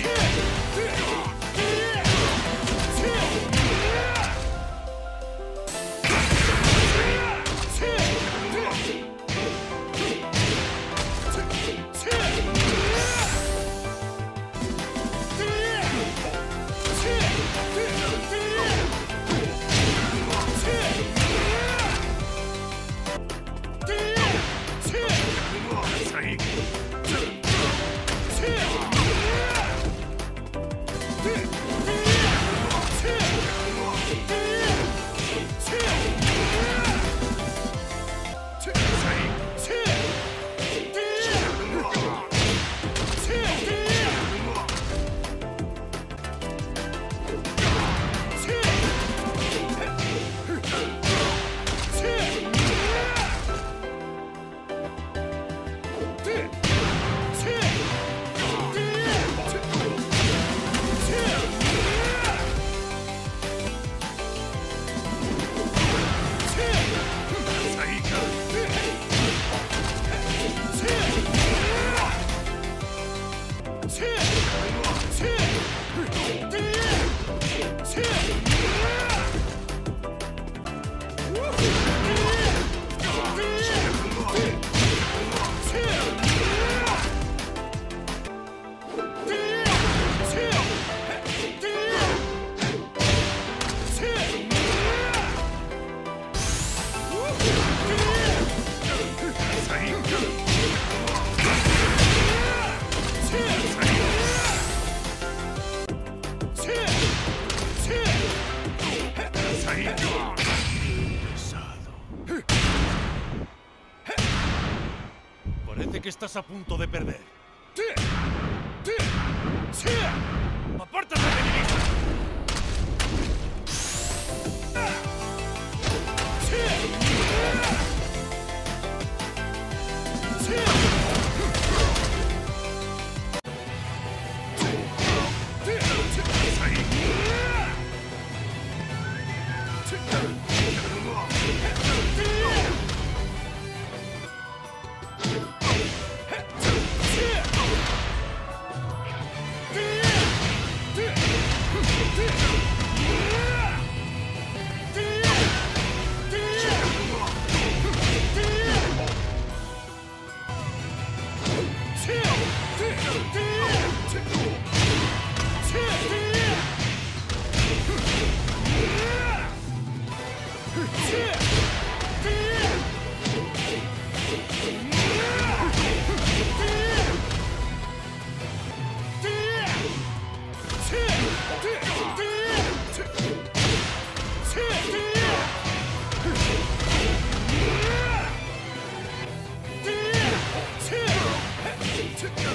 Yeah. Huh! Parece que estás a punto de perder. ¡Apártate!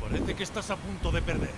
Parece que estás a punto de perder.